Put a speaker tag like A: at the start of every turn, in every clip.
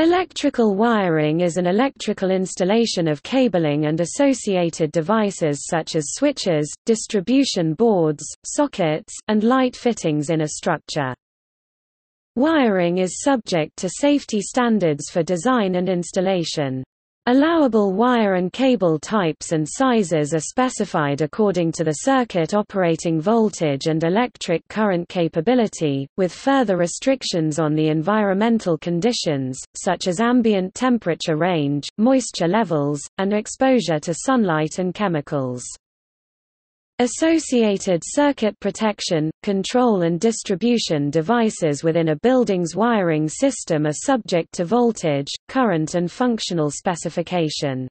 A: Electrical wiring is an electrical installation of cabling and associated devices such as switches, distribution boards, sockets, and light fittings in a structure. Wiring is subject to safety standards for design and installation. Allowable wire and cable types and sizes are specified according to the circuit operating voltage and electric current capability, with further restrictions on the environmental conditions, such as ambient temperature range, moisture levels, and exposure to sunlight and chemicals. Associated circuit protection, control and distribution devices within a building's wiring system are subject to voltage, current and functional specification.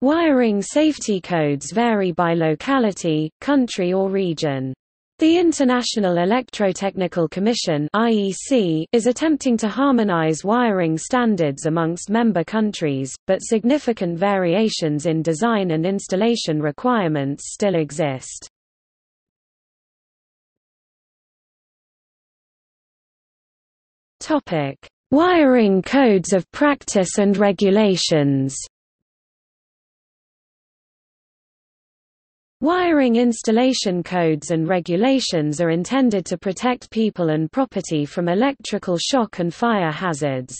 A: Wiring safety codes vary by locality, country or region. The International Electrotechnical Commission (IEC) is attempting to harmonize wiring standards amongst member countries, but significant variations in design and installation requirements still exist. Topic: Wiring codes of practice and regulations. Wiring installation codes and regulations are intended to protect people and property from electrical shock and fire hazards.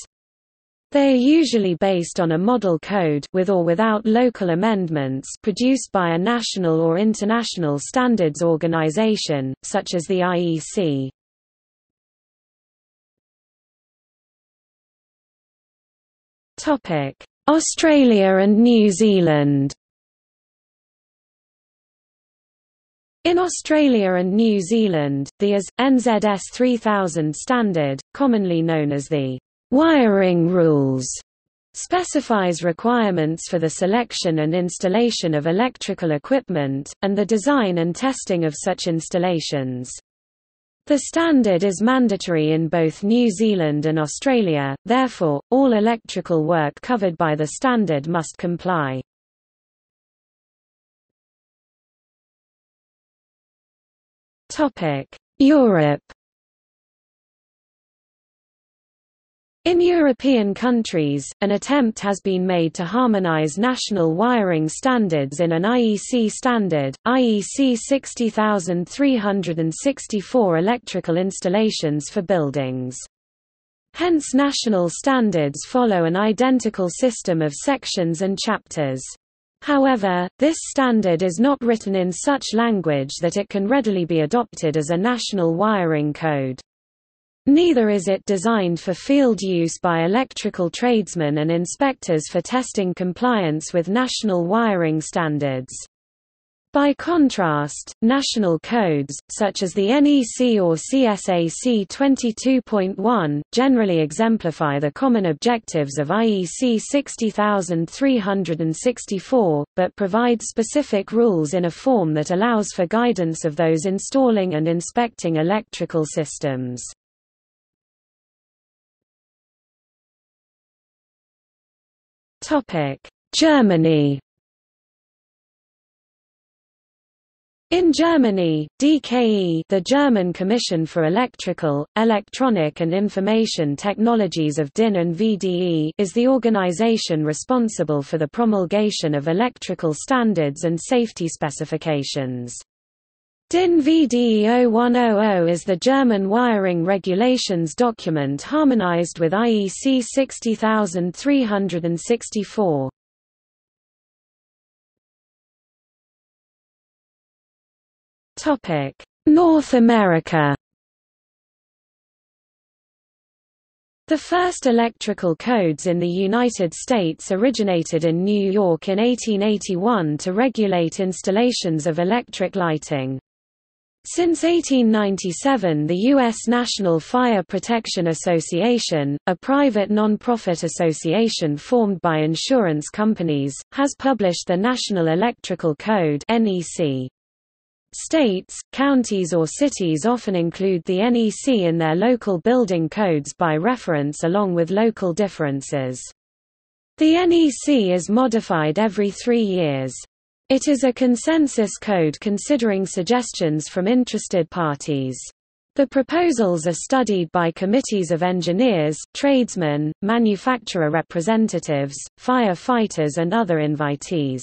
A: They are usually based on a model code with or without local amendments produced by a national or international standards organization, such as the IEC. Australia and New Zealand In Australia and New Zealand, the AS, NZS 3000 standard, commonly known as the wiring rules, specifies requirements for the selection and installation of electrical equipment, and the design and testing of such installations. The standard is mandatory in both New Zealand and Australia, therefore, all electrical work covered by the standard must comply. Europe In European countries, an attempt has been made to harmonize national wiring standards in an IEC standard, IEC 60364 electrical installations for buildings. Hence national standards follow an identical system of sections and chapters. However, this standard is not written in such language that it can readily be adopted as a national wiring code. Neither is it designed for field use by electrical tradesmen and inspectors for testing compliance with national wiring standards. By contrast, national codes, such as the NEC or CSA C22.1, generally exemplify the common objectives of IEC 60364, but provide specific rules in a form that allows for guidance of those installing and inspecting electrical systems. Germany In Germany, DKE the German Commission for Electrical, Electronic and Information Technologies of DIN and VDE is the organization responsible for the promulgation of electrical standards and safety specifications. DIN VDE 0100 is the German wiring regulations document harmonized with IEC 60364.
B: Topic: North America.
A: The first electrical codes in the United States originated in New York in 1881 to regulate installations of electric lighting. Since 1897 the U.S. National Fire Protection Association, a private non-profit association formed by insurance companies, has published the National Electrical Code NEC. States, counties or cities often include the NEC in their local building codes by reference along with local differences. The NEC is modified every three years. It is a consensus code considering suggestions from interested parties. The proposals are studied by committees of engineers, tradesmen, manufacturer representatives, fire-fighters and other invitees.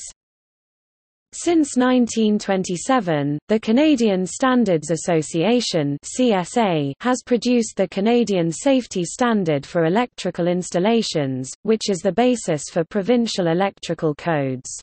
A: Since 1927, the Canadian Standards Association (CSA) has produced the Canadian Safety Standard for Electrical Installations, which is the basis for provincial electrical codes.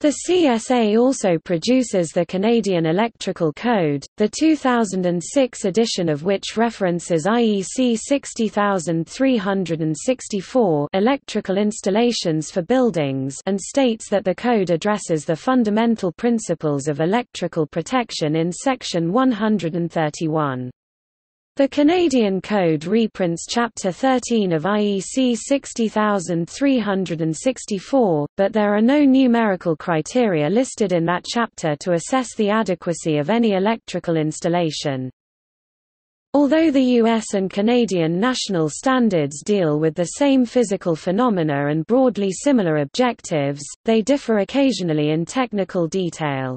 A: The CSA also produces the Canadian Electrical Code, the 2006 edition of which references IEC 60364 electrical installations for buildings and states that the code addresses the fundamental principles of electrical protection in section 131. The Canadian Code reprints Chapter 13 of IEC 60364, but there are no numerical criteria listed in that chapter to assess the adequacy of any electrical installation. Although the US and Canadian national standards deal with the same physical phenomena and broadly similar objectives, they differ occasionally in technical detail.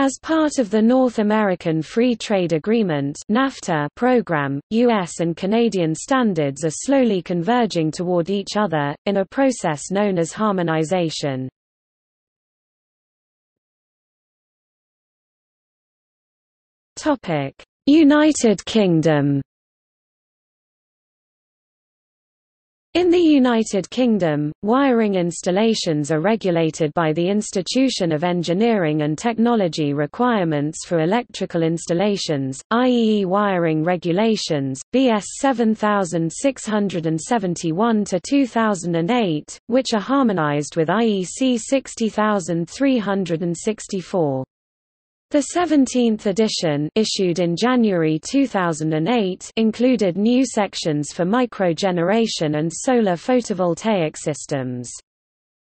A: As part of the North American Free Trade Agreement NAFTA program, U.S. and Canadian standards are slowly converging toward each other, in a process known as harmonization. United Kingdom In the United Kingdom, wiring installations are regulated by the Institution of Engineering and Technology Requirements for Electrical Installations, IEE Wiring Regulations, BS 7671-2008, which are harmonized with IEC 60364. The 17th edition issued in January 2008 included new sections for microgeneration and solar photovoltaic systems.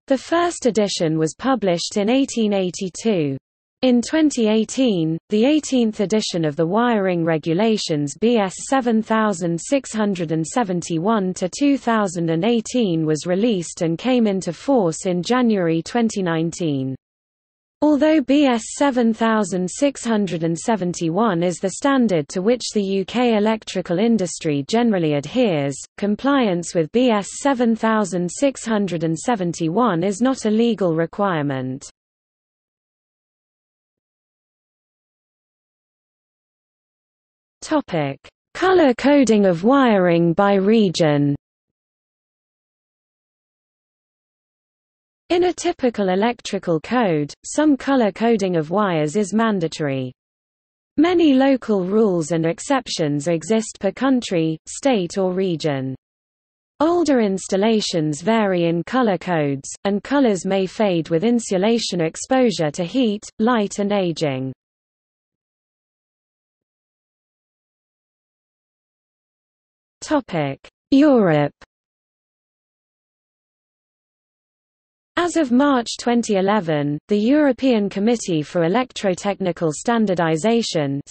A: The first edition was published in 1882. In 2018, the 18th edition of the Wiring Regulations BS 7671-2018 was released and came into force in January 2019. Although BS 7671 is the standard to which the UK electrical industry generally adheres, compliance with BS 7671 is not a legal requirement. Color coding of wiring by region In a typical electrical code, some color coding of wires is mandatory. Many local rules and exceptions exist per country, state or region. Older installations vary in color codes, and colors may fade with insulation exposure to heat, light and aging. Europe As of March 2011, the European Committee for Electrotechnical Standardization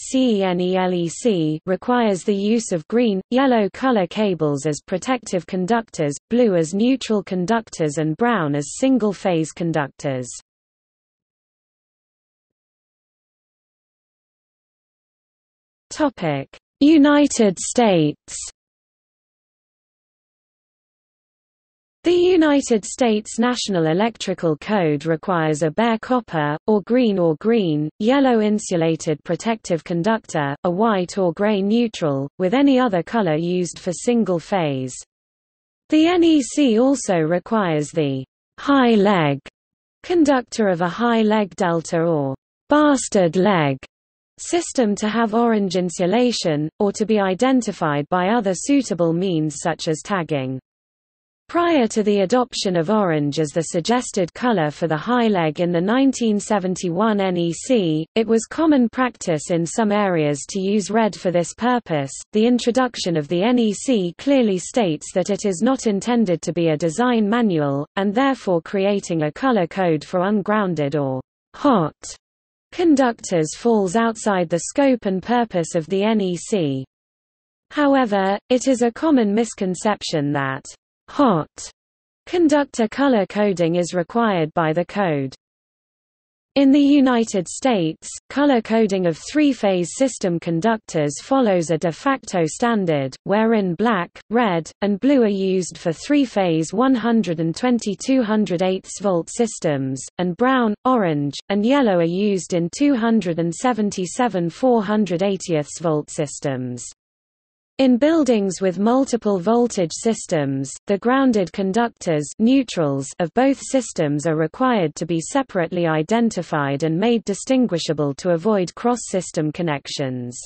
A: requires the use of green, yellow color cables as protective conductors, blue as neutral conductors and brown as single-phase conductors. United States The United States National Electrical Code requires a bare copper, or green or green, yellow insulated protective conductor, a white or gray neutral, with any other color used for single phase. The NEC also requires the high leg conductor of a high leg delta or bastard leg system to have orange insulation, or to be identified by other suitable means such as tagging. Prior to the adoption of orange as the suggested color for the high leg in the 1971 NEC, it was common practice in some areas to use red for this purpose. The introduction of the NEC clearly states that it is not intended to be a design manual, and therefore creating a color code for ungrounded or hot conductors falls outside the scope and purpose of the NEC. However, it is a common misconception that hot conductor color coding is required by the code. In the United States, color coding of three-phase system conductors follows a de facto standard, wherein black, red, and blue are used for three-phase 120 208 volt systems, and brown, orange, and yellow are used in 277 480 volt systems. In buildings with multiple voltage systems, the grounded conductors neutrals of both systems are required to be separately identified and made distinguishable to avoid cross-system connections.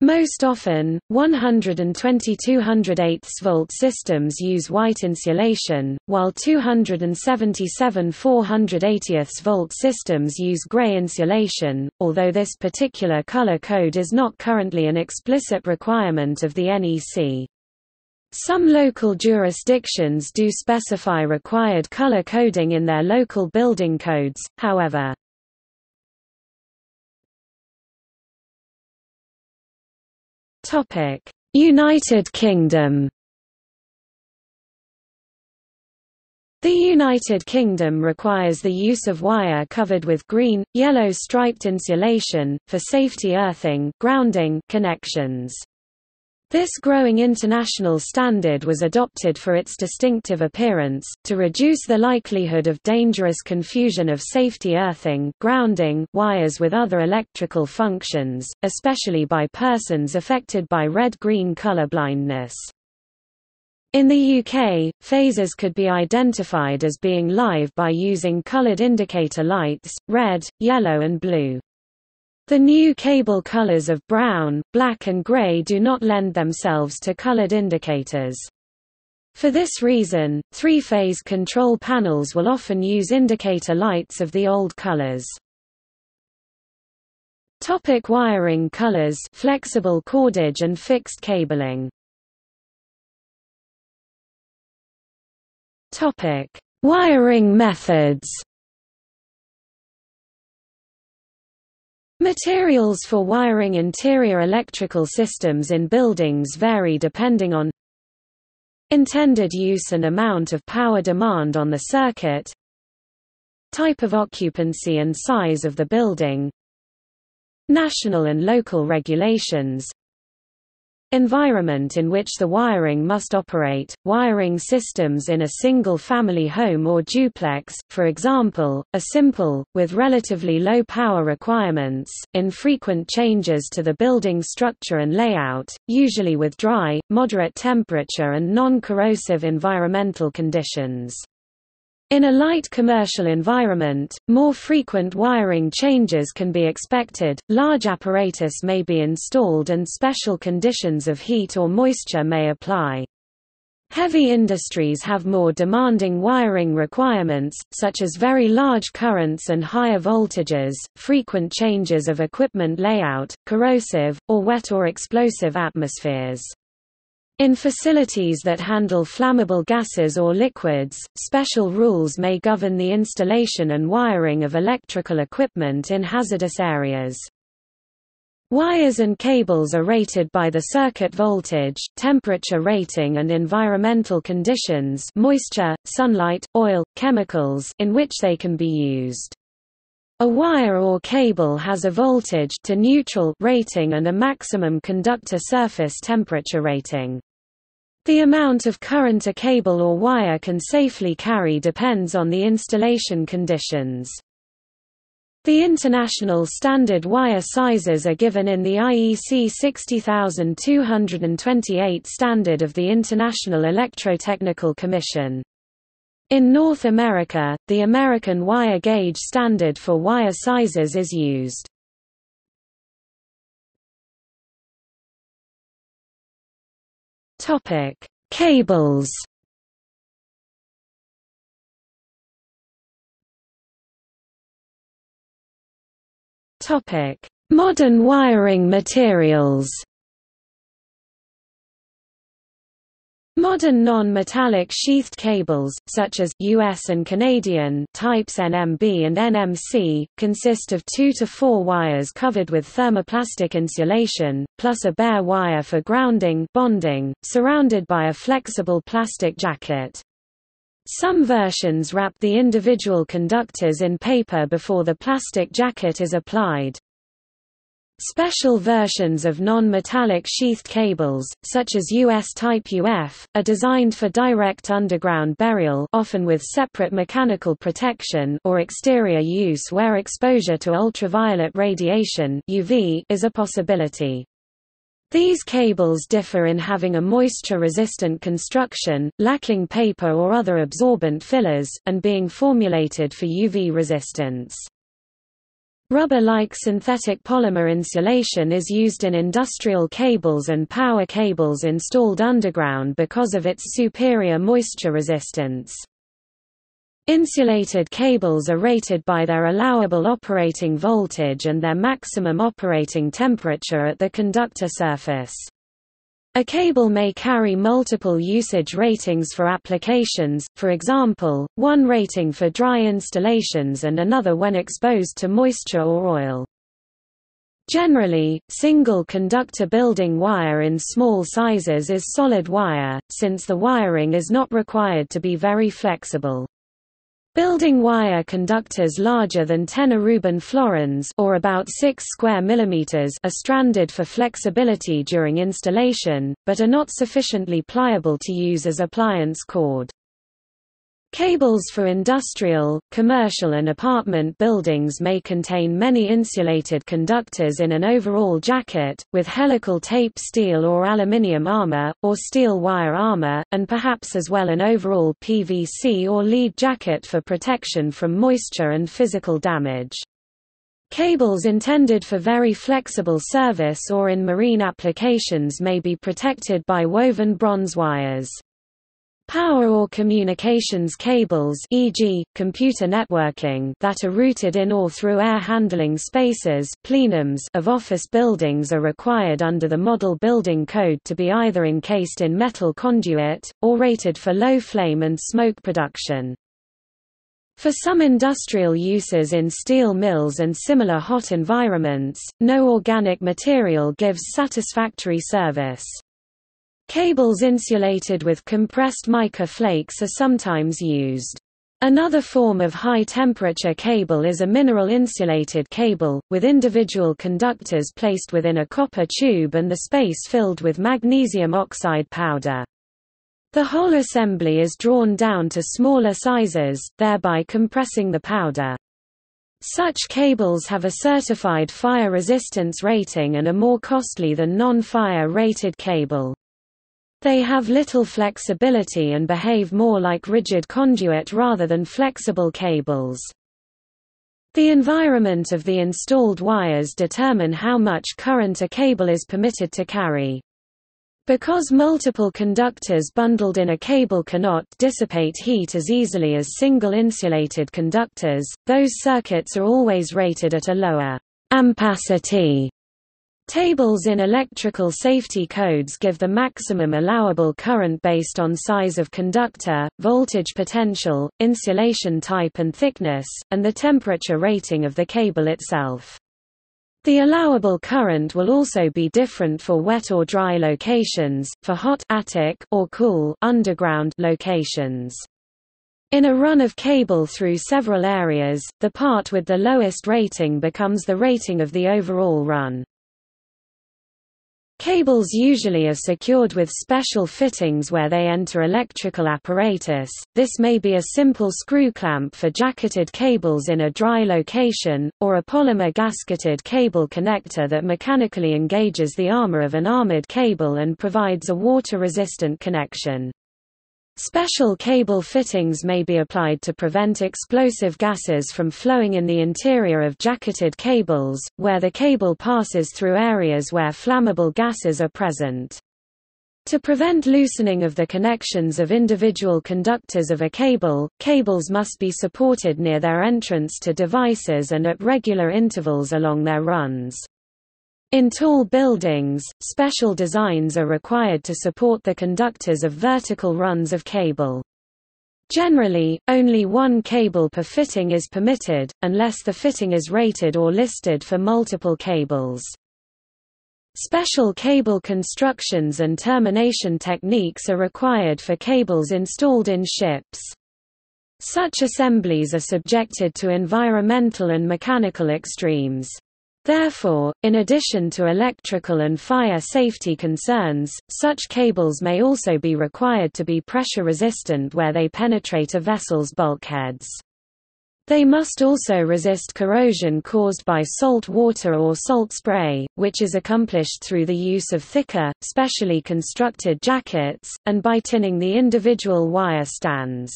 A: Most often, 120 208 volt systems use white insulation, while 277 480 volt systems use gray insulation, although this particular color code is not currently an explicit requirement of the NEC. Some local jurisdictions do specify required color coding in their local building codes, however.
B: Topic: United Kingdom.
A: The United Kingdom requires the use of wire covered with green, yellow striped insulation, for safety earthing grounding connections. This growing international standard was adopted for its distinctive appearance, to reduce the likelihood of dangerous confusion of safety earthing grounding wires with other electrical functions, especially by persons affected by red-green color blindness. In the UK, phases could be identified as being live by using coloured indicator lights, red, yellow and blue. The new cable colors of brown, black and gray do not lend themselves to colored indicators. For this reason, three-phase control panels will often use indicator lights of the old colors. Topic wiring colors flexible cordage and fixed cabling
B: Topic Wiring methods
A: Materials for wiring interior electrical systems in buildings vary depending on intended use and amount of power demand on the circuit type of occupancy and size of the building national and local regulations Environment in which the wiring must operate, wiring systems in a single-family home or duplex, for example, are simple, with relatively low power requirements, infrequent changes to the building structure and layout, usually with dry, moderate temperature and non-corrosive environmental conditions. In a light commercial environment, more frequent wiring changes can be expected, large apparatus may be installed and special conditions of heat or moisture may apply. Heavy industries have more demanding wiring requirements, such as very large currents and higher voltages, frequent changes of equipment layout, corrosive, or wet or explosive atmospheres. In facilities that handle flammable gases or liquids, special rules may govern the installation and wiring of electrical equipment in hazardous areas. Wires and cables are rated by the circuit voltage, temperature rating and environmental conditions moisture, sunlight, oil, chemicals in which they can be used. A wire or cable has a voltage to neutral rating and a maximum conductor surface temperature rating. The amount of current a cable or wire can safely carry depends on the installation conditions. The international standard wire sizes are given in the IEC 60228 standard of the International Electrotechnical Commission. In North America, the American wire gauge standard for wire sizes is used.
B: Topic: Cables. Topic: Modern wiring materials.
A: Modern non-metallic sheathed cables, such as US and Canadian types NMB and NMC, consist of two to four wires covered with thermoplastic insulation, plus a bare wire for grounding bonding, surrounded by a flexible plastic jacket. Some versions wrap the individual conductors in paper before the plastic jacket is applied. Special versions of non-metallic sheathed cables, such as US-type UF, are designed for direct underground burial often with separate mechanical protection or exterior use where exposure to ultraviolet radiation UV is a possibility. These cables differ in having a moisture-resistant construction, lacking paper or other absorbent fillers, and being formulated for UV resistance. Rubber-like synthetic polymer insulation is used in industrial cables and power cables installed underground because of its superior moisture resistance. Insulated cables are rated by their allowable operating voltage and their maximum operating temperature at the conductor surface. A cable may carry multiple usage ratings for applications, for example, one rating for dry installations and another when exposed to moisture or oil. Generally, single conductor building wire in small sizes is solid wire, since the wiring is not required to be very flexible. Building wire conductors larger than 10 Aruban florins or about 6 square millimeters are stranded for flexibility during installation, but are not sufficiently pliable to use as appliance cord. Cables for industrial, commercial and apartment buildings may contain many insulated conductors in an overall jacket, with helical tape steel or aluminium armor, or steel wire armor, and perhaps as well an overall PVC or lead jacket for protection from moisture and physical damage. Cables intended for very flexible service or in marine applications may be protected by woven bronze wires. Power or communications cables e.g., computer networking that are routed in or through air handling spaces plenums of office buildings are required under the Model Building Code to be either encased in metal conduit, or rated for low flame and smoke production. For some industrial uses in steel mills and similar hot environments, no organic material gives satisfactory service. Cables insulated with compressed mica flakes are sometimes used. Another form of high-temperature cable is a mineral-insulated cable, with individual conductors placed within a copper tube and the space filled with magnesium oxide powder. The whole assembly is drawn down to smaller sizes, thereby compressing the powder. Such cables have a certified fire resistance rating and are more costly than non-fire rated cable. They have little flexibility and behave more like rigid conduit rather than flexible cables. The environment of the installed wires determine how much current a cable is permitted to carry. Because multiple conductors bundled in a cable cannot dissipate heat as easily as single insulated conductors, those circuits are always rated at a lower ampacity Tables in electrical safety codes give the maximum allowable current based on size of conductor, voltage potential, insulation type and thickness, and the temperature rating of the cable itself. The allowable current will also be different for wet or dry locations, for hot attic or cool underground locations. In a run of cable through several areas, the part with the lowest rating becomes the rating of the overall run. Cables usually are secured with special fittings where they enter electrical apparatus, this may be a simple screw clamp for jacketed cables in a dry location, or a polymer gasketed cable connector that mechanically engages the armor of an armored cable and provides a water-resistant connection. Special cable fittings may be applied to prevent explosive gases from flowing in the interior of jacketed cables, where the cable passes through areas where flammable gases are present. To prevent loosening of the connections of individual conductors of a cable, cables must be supported near their entrance to devices and at regular intervals along their runs. In tall buildings, special designs are required to support the conductors of vertical runs of cable. Generally, only one cable per fitting is permitted, unless the fitting is rated or listed for multiple cables. Special cable constructions and termination techniques are required for cables installed in ships. Such assemblies are subjected to environmental and mechanical extremes. Therefore, in addition to electrical and fire safety concerns, such cables may also be required to be pressure resistant where they penetrate a vessel's bulkheads. They must also resist corrosion caused by salt water or salt spray, which is accomplished through the use of thicker, specially constructed jackets, and by tinning the individual wire stands.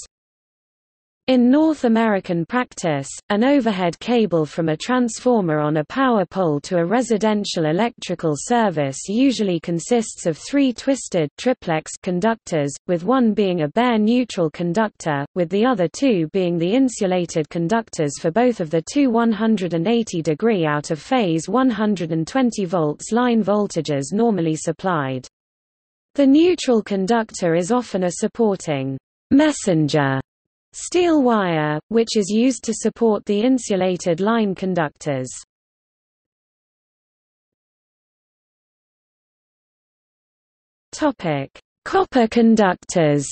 A: In North American practice, an overhead cable from a transformer on a power pole to a residential electrical service usually consists of three twisted triplex conductors, with one being a bare neutral conductor, with the other two being the insulated conductors for both of the two 180 degree out of phase 120 volts line voltages normally supplied. The neutral conductor is often a supporting messenger Steel wire, which is used to support the insulated line conductors. Copper conductors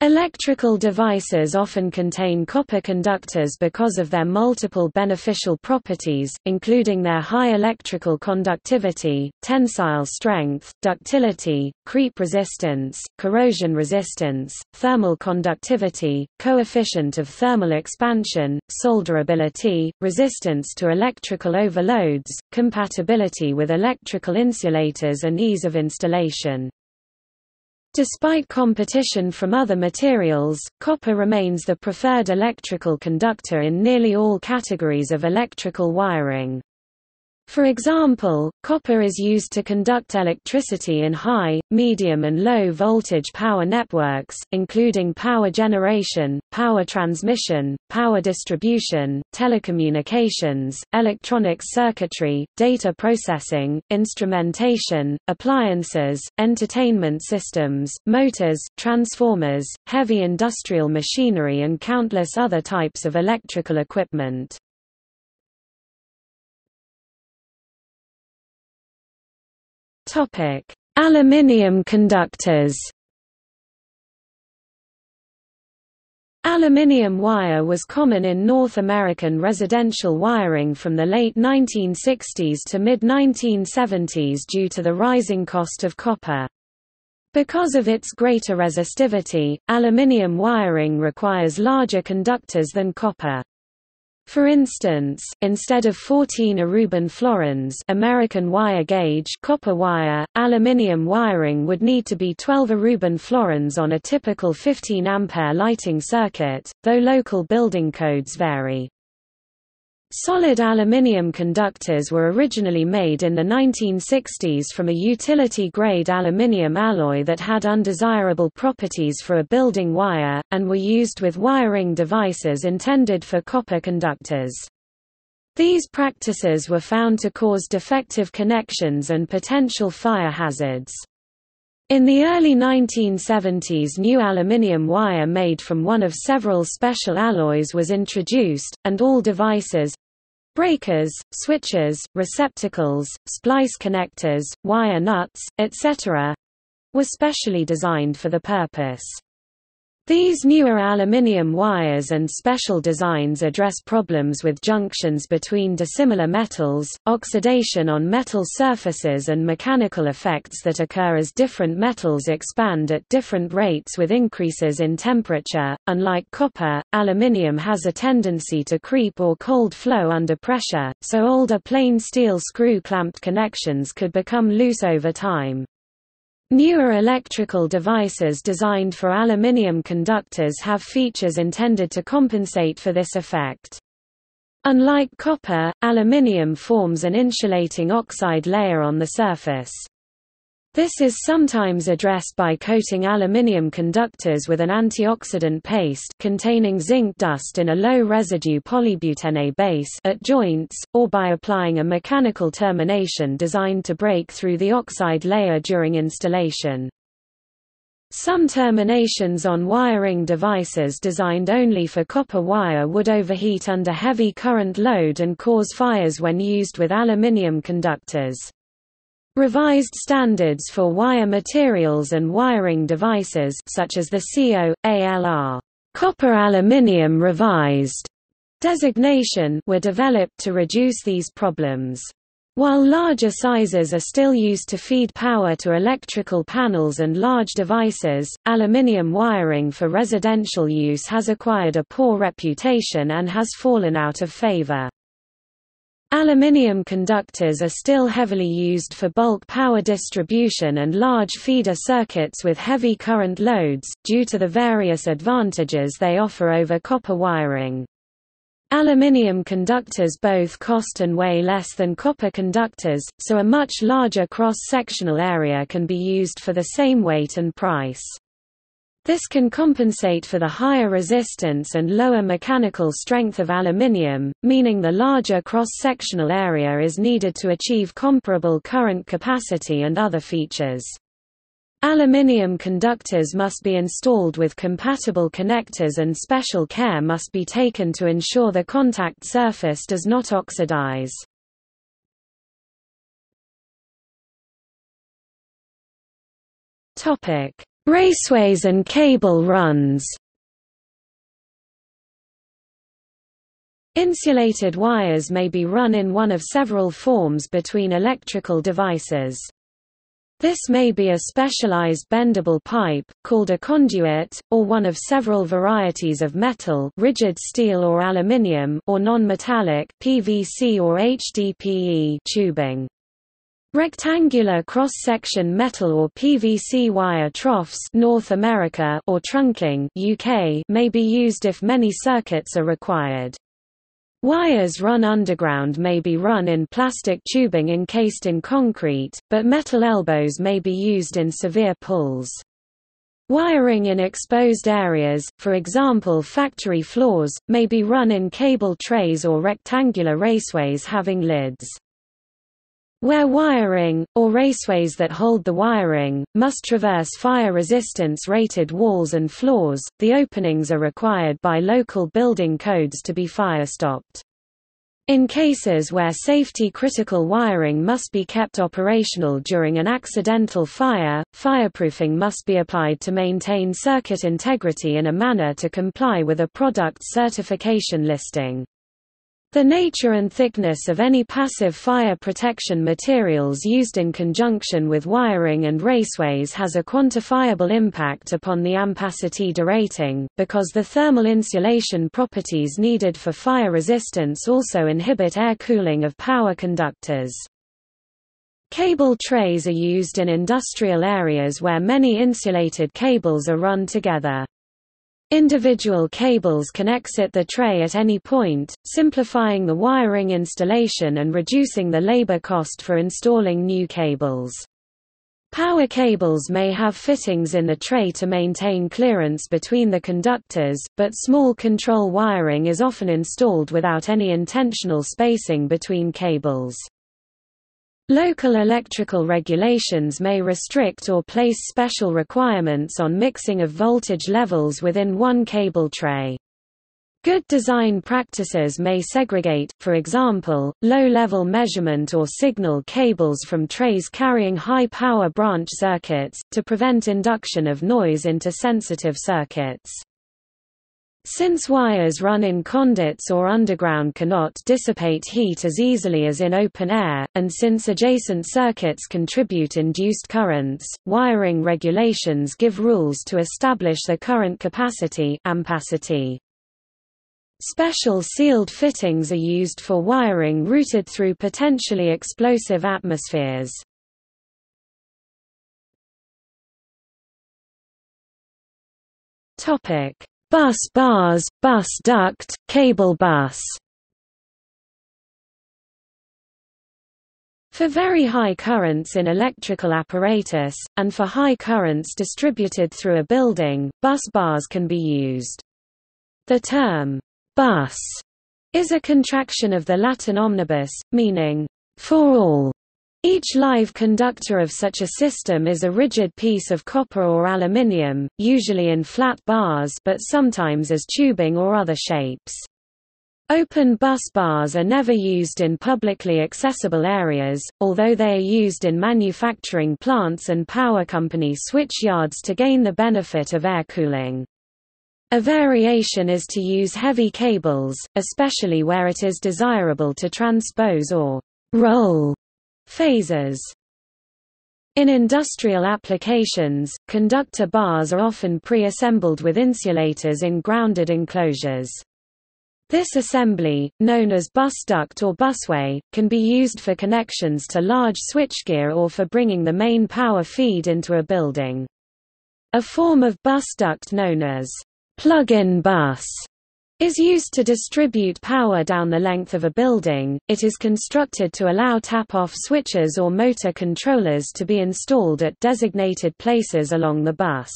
A: Electrical devices often contain copper conductors because of their multiple beneficial properties, including their high electrical conductivity, tensile strength, ductility, creep resistance, corrosion resistance, thermal conductivity, coefficient of thermal expansion, solderability, resistance to electrical overloads, compatibility with electrical insulators and ease of installation. Despite competition from other materials, copper remains the preferred electrical conductor in nearly all categories of electrical wiring. For example, copper is used to conduct electricity in high, medium and low voltage power networks, including power generation, power transmission, power distribution, telecommunications, electronics circuitry, data processing, instrumentation, appliances, entertainment systems, motors, transformers, heavy industrial machinery and countless other types of electrical equipment. Topic: Aluminium conductors. Aluminium wire was common in North American residential wiring from the late 1960s to mid-1970s due to the rising cost of copper. Because of its greater resistivity, aluminium wiring requires larger conductors than copper. For instance, instead of 14 Aruban florins American wire gauge copper wire, aluminium wiring would need to be 12 Aruban florins on a typical 15 ampere lighting circuit, though local building codes vary. Solid aluminium conductors were originally made in the 1960s from a utility-grade aluminium alloy that had undesirable properties for a building wire, and were used with wiring devices intended for copper conductors. These practices were found to cause defective connections and potential fire hazards. In the early 1970s new aluminium wire made from one of several special alloys was introduced, and all devices—breakers, switches, receptacles, splice connectors, wire nuts, etc.—were specially designed for the purpose. These newer aluminium wires and special designs address problems with junctions between dissimilar metals, oxidation on metal surfaces and mechanical effects that occur as different metals expand at different rates with increases in temperature. Unlike copper, aluminium has a tendency to creep or cold flow under pressure, so older plain steel screw-clamped connections could become loose over time. Newer electrical devices designed for aluminium conductors have features intended to compensate for this effect. Unlike copper, aluminium forms an insulating oxide layer on the surface. This is sometimes addressed by coating aluminium conductors with an antioxidant paste containing zinc dust in a low-residue polybutene base at joints, or by applying a mechanical termination designed to break through the oxide layer during installation. Some terminations on wiring devices designed only for copper wire would overheat under heavy current load and cause fires when used with aluminium conductors. Revised standards for wire materials and wiring devices such as the CO, ALR copper aluminium revised designation were developed to reduce these problems. While larger sizes are still used to feed power to electrical panels and large devices, aluminium wiring for residential use has acquired a poor reputation and has fallen out of favor. Aluminium conductors are still heavily used for bulk power distribution and large feeder circuits with heavy current loads, due to the various advantages they offer over copper wiring. Aluminium conductors both cost and weigh less than copper conductors, so a much larger cross-sectional area can be used for the same weight and price. This can compensate for the higher resistance and lower mechanical strength of aluminium, meaning the larger cross-sectional area is needed to achieve comparable current capacity and other features. Aluminium conductors must be installed with compatible connectors and special care must be taken to ensure the contact surface does not oxidize. Topic: Raceways and cable runs Insulated wires may be run in one of several forms between electrical devices. This may be a specialized bendable pipe, called a conduit, or one of several varieties of metal rigid steel or aluminium or non-metallic PVC or HDPE tubing. Rectangular cross-section metal or PVC wire troughs North America or trunking UK may be used if many circuits are required. Wires run underground may be run in plastic tubing encased in concrete, but metal elbows may be used in severe pulls. Wiring in exposed areas, for example factory floors, may be run in cable trays or rectangular raceways having lids. Where wiring, or raceways that hold the wiring, must traverse fire resistance rated walls and floors, the openings are required by local building codes to be fire-stopped. In cases where safety-critical wiring must be kept operational during an accidental fire, fireproofing must be applied to maintain circuit integrity in a manner to comply with a product certification listing. The nature and thickness of any passive fire protection materials used in conjunction with wiring and raceways has a quantifiable impact upon the ampacity derating, because the thermal insulation properties needed for fire resistance also inhibit air cooling of power conductors. Cable trays are used in industrial areas where many insulated cables are run together. Individual cables can exit the tray at any point, simplifying the wiring installation and reducing the labor cost for installing new cables. Power cables may have fittings in the tray to maintain clearance between the conductors, but small control wiring is often installed without any intentional spacing between cables. Local electrical regulations may restrict or place special requirements on mixing of voltage levels within one cable tray. Good design practices may segregate, for example, low-level measurement or signal cables from trays carrying high-power branch circuits, to prevent induction of noise into sensitive circuits. Since wires run in conduits or underground cannot dissipate heat as easily as in open air, and since adjacent circuits contribute induced currents, wiring regulations give rules to establish the current capacity ampacity. Special sealed fittings are used for wiring routed through potentially explosive atmospheres. Topic: Bus bars, bus duct, cable bus For very high currents in electrical apparatus, and for high currents distributed through a building, bus bars can be used. The term, bus, is a contraction of the Latin omnibus, meaning, for all. Each live conductor of such a system is a rigid piece of copper or aluminium, usually in flat bars but sometimes as tubing or other shapes. Open bus bars are never used in publicly accessible areas, although they are used in manufacturing plants and power company switch yards to gain the benefit of air cooling. A variation is to use heavy cables, especially where it is desirable to transpose or roll phases. In industrial applications, conductor bars are often pre-assembled with insulators in grounded enclosures. This assembly, known as bus duct or busway, can be used for connections to large switchgear or for bringing the main power feed into a building. A form of bus duct known as plug-in bus is used to distribute power down the length of a building. It is constructed to allow tap-off switches or motor controllers to be installed at designated places along the bus.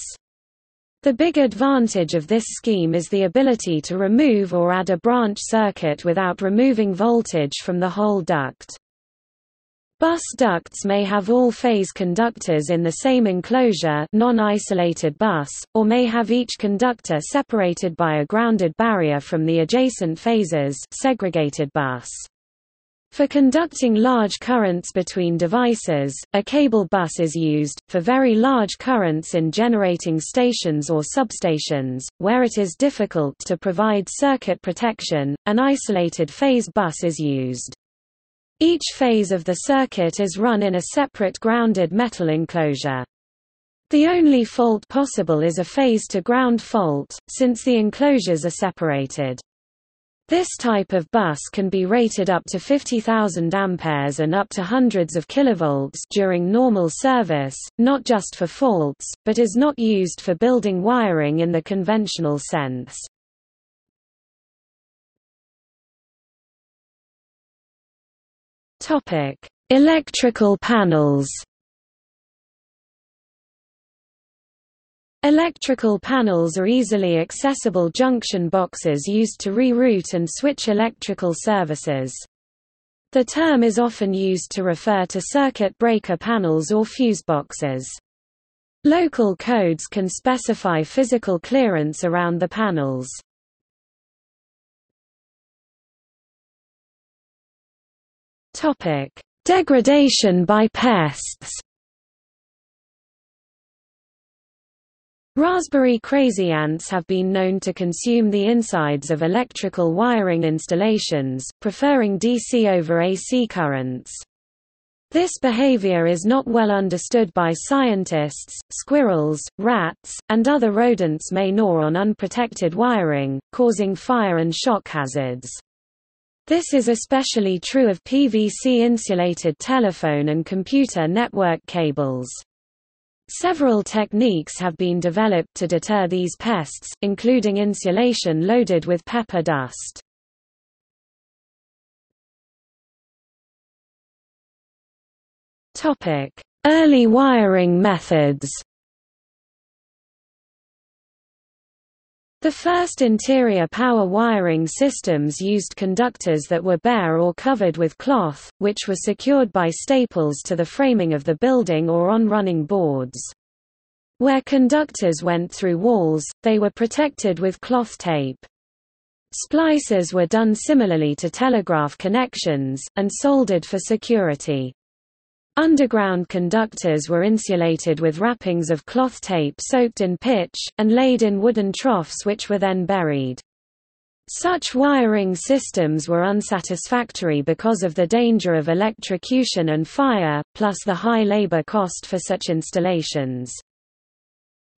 A: The big advantage of this scheme is the ability to remove or add a branch circuit without removing voltage from the whole duct. Bus ducts may have all-phase conductors in the same enclosure non-isolated bus, or may have each conductor separated by a grounded barrier from the adjacent phases segregated bus. For conducting large currents between devices, a cable bus is used. For very large currents in generating stations or substations, where it is difficult to provide circuit protection, an isolated phase bus is used. Each phase of the circuit is run in a separate grounded metal enclosure. The only fault possible is a phase-to-ground fault, since the enclosures are separated. This type of bus can be rated up to 50,000 amperes and up to hundreds of kilovolts during normal service, not just for faults, but is not used for building wiring in the conventional sense. Topic: Electrical panels. Electrical panels are easily accessible junction boxes used to reroute and switch electrical services. The term is often used to refer to circuit breaker panels or fuse boxes. Local codes can specify physical clearance around the panels. Degradation by pests Raspberry crazy ants have been known to consume the insides of electrical wiring installations, preferring DC over AC currents. This behavior is not well understood by scientists. Squirrels, rats, and other rodents may gnaw on unprotected wiring, causing fire and shock hazards. This is especially true of PVC-insulated telephone and computer network cables. Several techniques have been developed to deter these pests, including insulation loaded with pepper dust. Early wiring methods The first interior power wiring systems used conductors that were bare or covered with cloth, which were secured by staples to the framing of the building or on running boards. Where conductors went through walls, they were protected with cloth tape. Splices were done similarly to telegraph connections, and soldered for security. Underground conductors were insulated with wrappings of cloth tape soaked in pitch, and laid in wooden troughs which were then buried. Such wiring systems were unsatisfactory because of the danger of electrocution and fire, plus the high labor cost for such installations.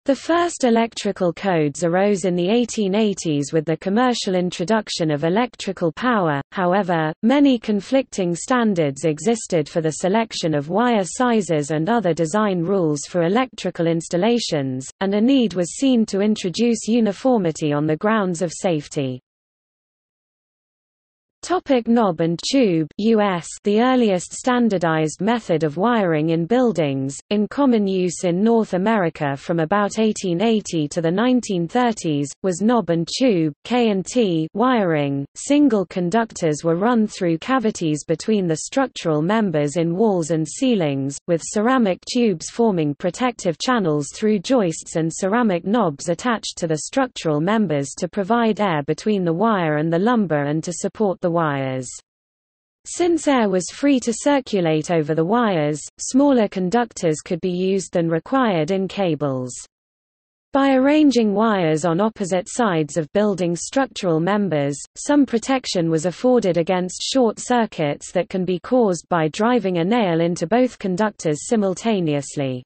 A: The first electrical codes arose in the 1880s with the commercial introduction of electrical power, however, many conflicting standards existed for the selection of wire sizes and other design rules for electrical installations, and a need was seen to introduce uniformity on the grounds of safety. Topic knob and tube US The earliest standardized method of wiring in buildings, in common use in North America from about 1880 to the 1930s, was knob and tube K&T wiring. Single conductors were run through cavities between the structural members in walls and ceilings, with ceramic tubes forming protective channels through joists and ceramic knobs attached to the structural members to provide air between the wire and the lumber and to support the wires. Since air was free to circulate over the wires, smaller conductors could be used than required in cables. By arranging wires on opposite sides of building structural members, some protection was afforded against short circuits that can be caused by driving a nail into both conductors simultaneously.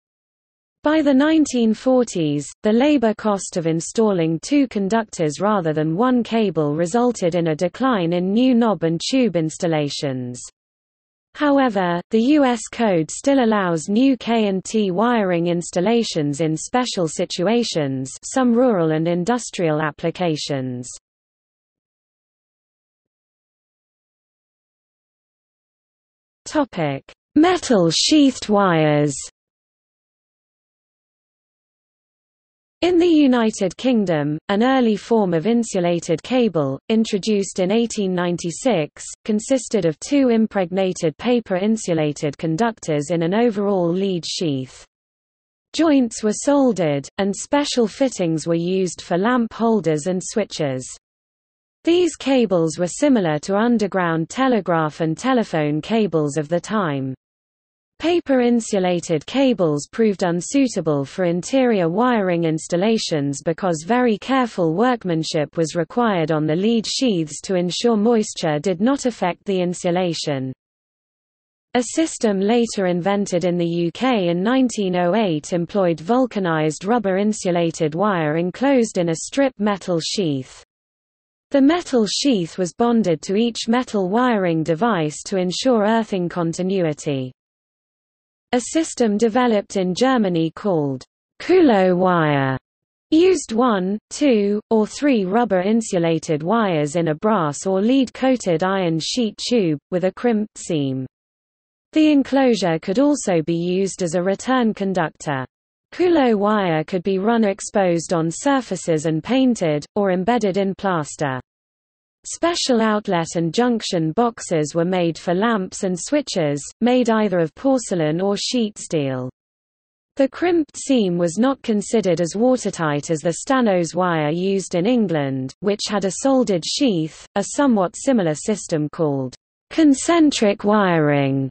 A: By the 1940s, the labor cost of installing two conductors rather than one cable resulted in a decline in new knob and tube installations. However, the U.S. Code still allows new K&T wiring installations in special situations some rural and industrial applications. Metal sheathed wires In the United Kingdom, an early form of insulated cable, introduced in 1896, consisted of two impregnated paper-insulated conductors in an overall lead sheath. Joints were soldered, and special fittings were used for lamp holders and switches. These cables were similar to underground telegraph and telephone cables of the time. Paper-insulated cables proved unsuitable for interior wiring installations because very careful workmanship was required on the lead sheaths to ensure moisture did not affect the insulation. A system later invented in the UK in 1908 employed vulcanized rubber-insulated wire enclosed in a strip metal sheath. The metal sheath was bonded to each metal wiring device to ensure earthing continuity. A system developed in Germany called Kuhlo wire used one, two, or three rubber-insulated wires in a brass or lead-coated iron sheet tube, with a crimped seam. The enclosure could also be used as a return conductor. Kuhlo wire could be run exposed on surfaces and painted, or embedded in plaster. Special outlet and junction boxes were made for lamps and switches, made either of porcelain or sheet steel. The crimped seam was not considered as watertight as the Stannos wire used in England, which had a soldered sheath. A somewhat similar system called concentric wiring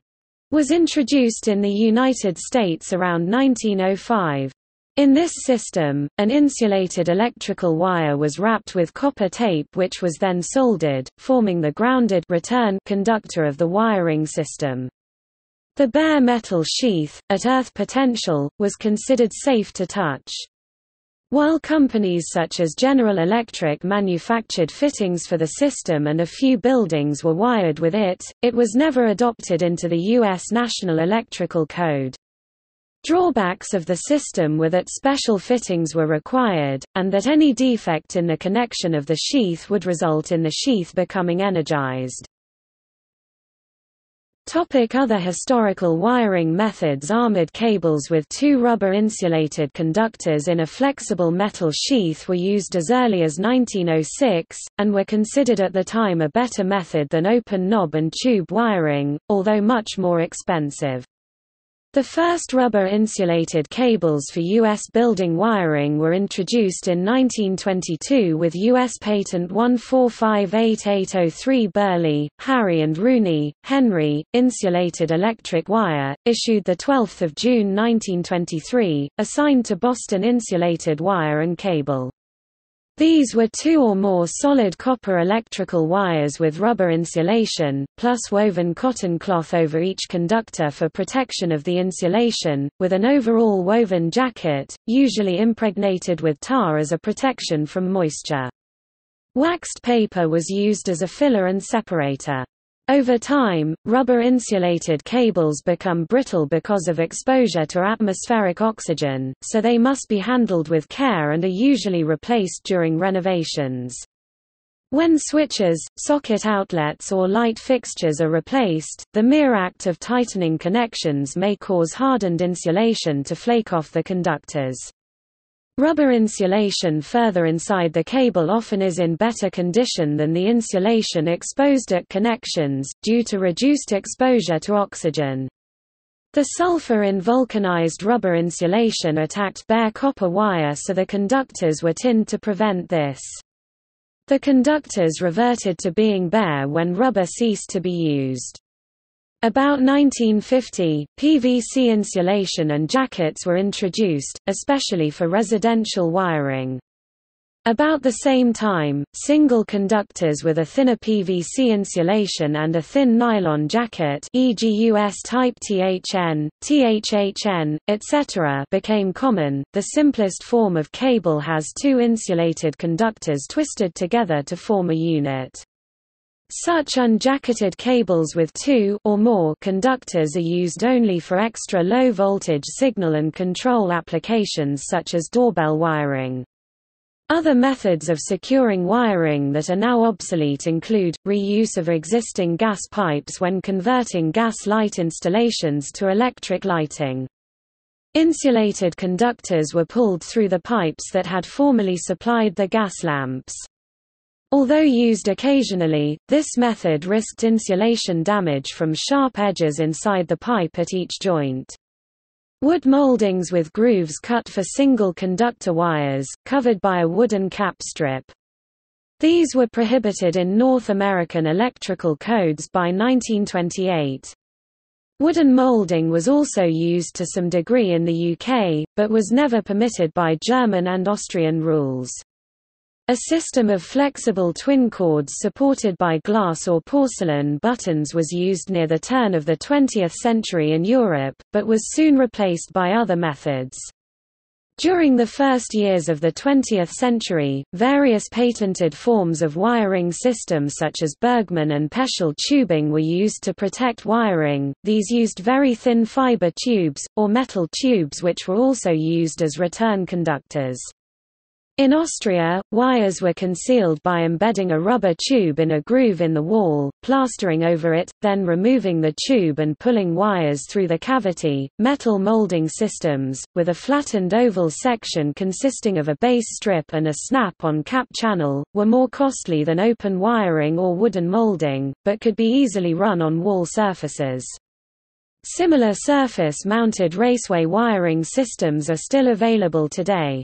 A: was introduced in the United States around 1905. In this system, an insulated electrical wire was wrapped with copper tape which was then soldered, forming the grounded return conductor of the wiring system. The bare metal sheath, at earth potential, was considered safe to touch. While companies such as General Electric manufactured fittings for the system and a few buildings were wired with it, it was never adopted into the U.S. National Electrical Code. Drawbacks of the system were that special fittings were required, and that any defect in the connection of the sheath would result in the sheath becoming energized. Other historical wiring methods Armored cables with two rubber-insulated conductors in a flexible metal sheath were used as early as 1906, and were considered at the time a better method than open knob and tube wiring, although much more expensive. The first rubber-insulated cables for U.S. building wiring were introduced in 1922 with U.S. Patent 1458803 Burley, Harry and Rooney, Henry, insulated electric wire, issued 12 June 1923, assigned to Boston Insulated Wire and Cable. These were two or more solid copper electrical wires with rubber insulation, plus woven cotton cloth over each conductor for protection of the insulation, with an overall woven jacket, usually impregnated with tar as a protection from moisture. Waxed paper was used as a filler and separator. Over time, rubber-insulated cables become brittle because of exposure to atmospheric oxygen, so they must be handled with care and are usually replaced during renovations. When switches, socket outlets or light fixtures are replaced, the mere act of tightening connections may cause hardened insulation to flake off the conductors. Rubber insulation further inside the cable often is in better condition than the insulation exposed at connections, due to reduced exposure to oxygen. The sulfur in vulcanized rubber insulation attacked bare copper wire so the conductors were tinned to prevent this. The conductors reverted to being bare when rubber ceased to be used. About 1950, PVC insulation and jackets were introduced, especially for residential wiring. About the same time, single conductors with a thinner PVC insulation and a thin nylon jacket e.g. US type THN, THHN, etc. became common. The simplest form of cable has two insulated conductors twisted together to form a unit. Such unjacketed cables with two or more conductors are used only for extra low voltage signal and control applications such as doorbell wiring. Other methods of securing wiring that are now obsolete include, reuse of existing gas pipes when converting gas light installations to electric lighting. Insulated conductors were pulled through the pipes that had formerly supplied the gas lamps. Although used occasionally, this method risked insulation damage from sharp edges inside the pipe at each joint. Wood moldings with grooves cut for single conductor wires, covered by a wooden cap strip. These were prohibited in North American electrical codes by 1928. Wooden molding was also used to some degree in the UK, but was never permitted by German and Austrian rules. A system of flexible twin cords supported by glass or porcelain buttons was used near the turn of the 20th century in Europe, but was soon replaced by other methods. During the first years of the 20th century, various patented forms of wiring systems such as Bergman and Peschel tubing were used to protect wiring. These used very thin fiber tubes, or metal tubes which were also used as return conductors. In Austria, wires were concealed by embedding a rubber tube in a groove in the wall, plastering over it, then removing the tube and pulling wires through the cavity. Metal molding systems, with a flattened oval section consisting of a base strip and a snap on cap channel, were more costly than open wiring or wooden molding, but could be easily run on wall surfaces. Similar surface-mounted raceway wiring systems are still available today.